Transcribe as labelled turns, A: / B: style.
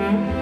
A: Mm-hmm.